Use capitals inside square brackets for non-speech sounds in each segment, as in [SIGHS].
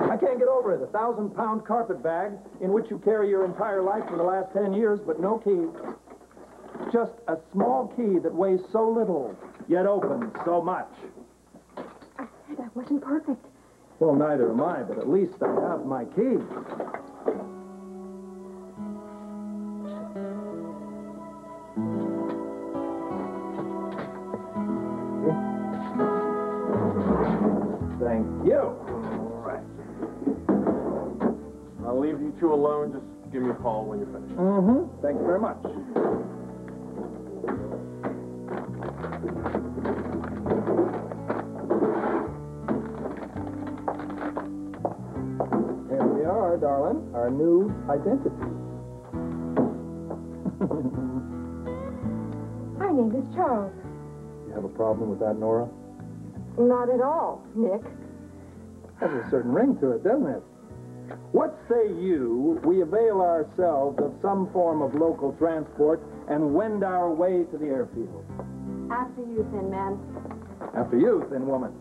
I can't get over it. A thousand pound carpet bag in which you carry your entire life for the last ten years, but no key. Just a small key that weighs so little, yet opens so much. I said I wasn't perfect. Well, neither am I, but at least I have my key. Thank you. All right. I'll leave you two alone. Just give me a call when you're finished. Mm-hmm. Thank you very much. Here we are, darling. Our new identity. My name is Charles. You have a problem with that, Nora? Not at all, Nick. Has a certain ring to it, doesn't it? What say you, we avail ourselves of some form of local transport and wend our way to the airfield? After you, thin man. After you, thin woman.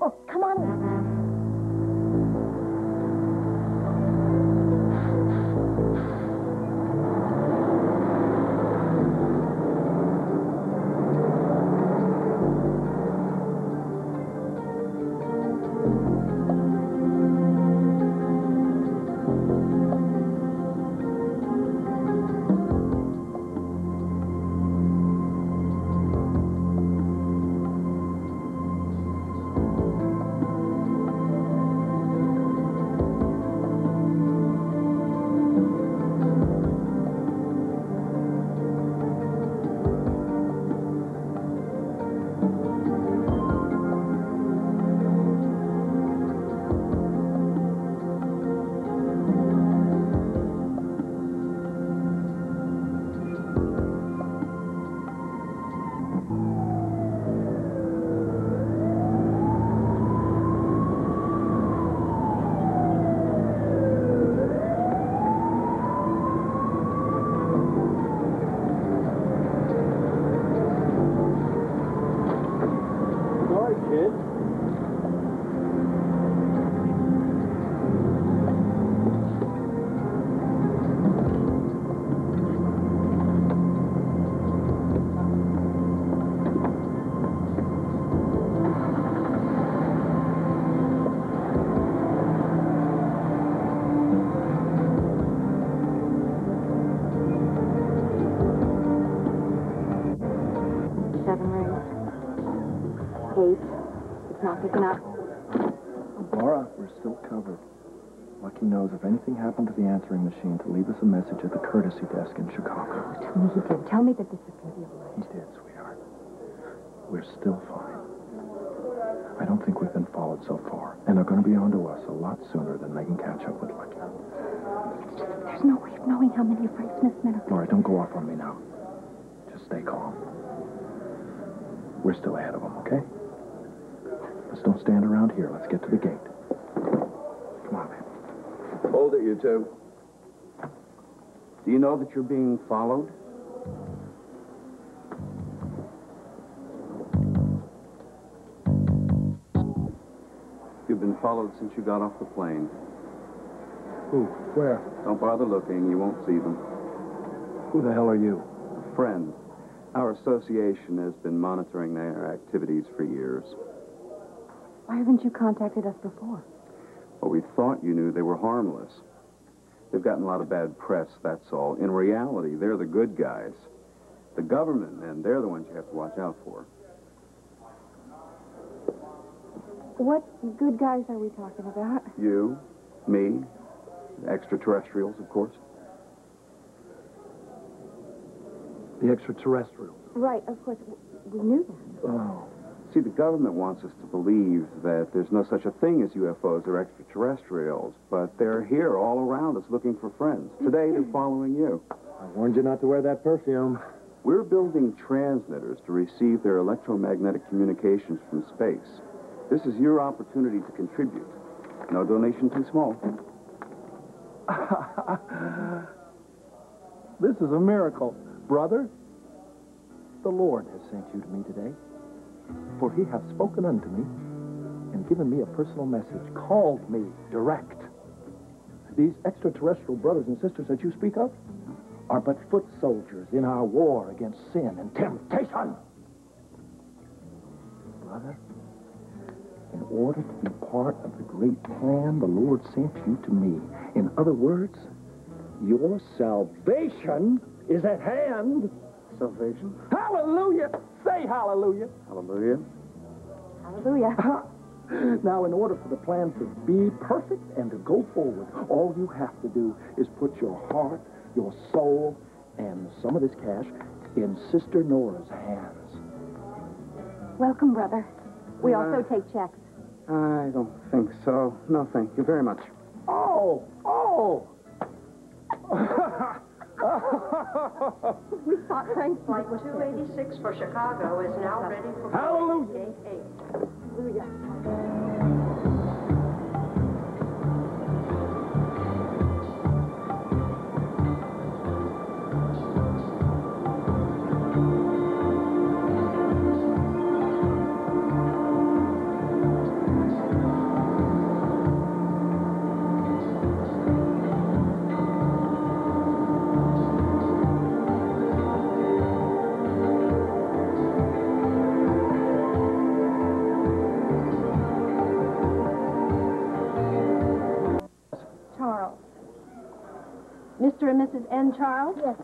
Oh, come on. Eight. It's not picking up. Laura, we're still covered. Lucky knows if anything happened to the answering machine to leave us a message at the courtesy desk in Chicago. Oh, tell me he did. Tell me that this is going to be all He did, sweetheart. We're still fine. I don't think we've been followed so far, and they're going to be onto us a lot sooner than they can catch up with Lucky. There's no way of knowing how many of Frank Smith's men are. Laura, don't go off on me now. Just stay calm. We're still ahead of them, okay? Let's don't stand around here. Let's get to the gate. Come on, man. Hold it, you two. Do you know that you're being followed? You've been followed since you got off the plane. Who? Where? Don't bother looking, you won't see them. Who the hell are you? A Friend, our association has been monitoring their activities for years. Why haven't you contacted us before? Well, we thought you knew they were harmless. They've gotten a lot of bad press, that's all. In reality, they're the good guys. The government men, they're the ones you have to watch out for. What good guys are we talking about? You, me, extraterrestrials, of course. The extraterrestrials. Right, of course. We knew that. Oh. See, the government wants us to believe that there's no such a thing as UFOs or extraterrestrials, but they're here all around us looking for friends. Today, they're following you. I warned you not to wear that perfume. We're building transmitters to receive their electromagnetic communications from space. This is your opportunity to contribute. No donation too small. [LAUGHS] This is a miracle. Brother, the Lord has sent you to me today, for he hath spoken unto me and given me a personal message, called me direct. These extraterrestrial brothers and sisters that you speak of are but foot soldiers in our war against sin and temptation. Brother, in order to be part of the great plan the Lord sent you to me, in other words, your salvation is at hand. Salvation? Hallelujah! Say hallelujah. Hallelujah. Hallelujah. [LAUGHS] Now, in order for the plan to be perfect and to go forward, all you have to do is put your heart, your soul, and some of this cash in Sister Nora's hands. Welcome, brother. We Uh, also take checks. I don't think so. No, thank you very much. Oh, oh! We thought Frank's Flight 286 for Chicago is now ready for Hallelujah. gate 8. Hallelujah. And Mrs. N. Charles? Yes.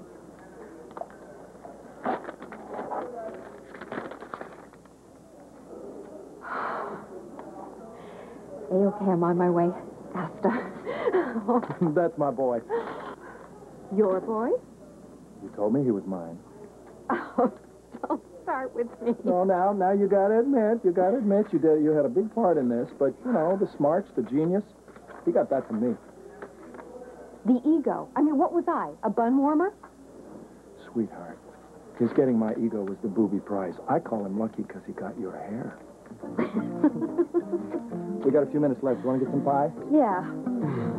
[SIGHS] A-okay, I'm on my way. Asta. [LAUGHS] That's my boy. Your boy? You told me he was mine. [LAUGHS] Oh, don't start with me. No, now, now you gotta admit, you gotta admit you did, you had a big part in this, but, you know, the smarts, the genius, he got that from me. The ego. I mean, what was I? A bun warmer? Sweetheart, his getting my ego was the booby prize. I call him lucky because he got your hair. [LAUGHS] we got a few minutes left. You want to get some pie? Yeah.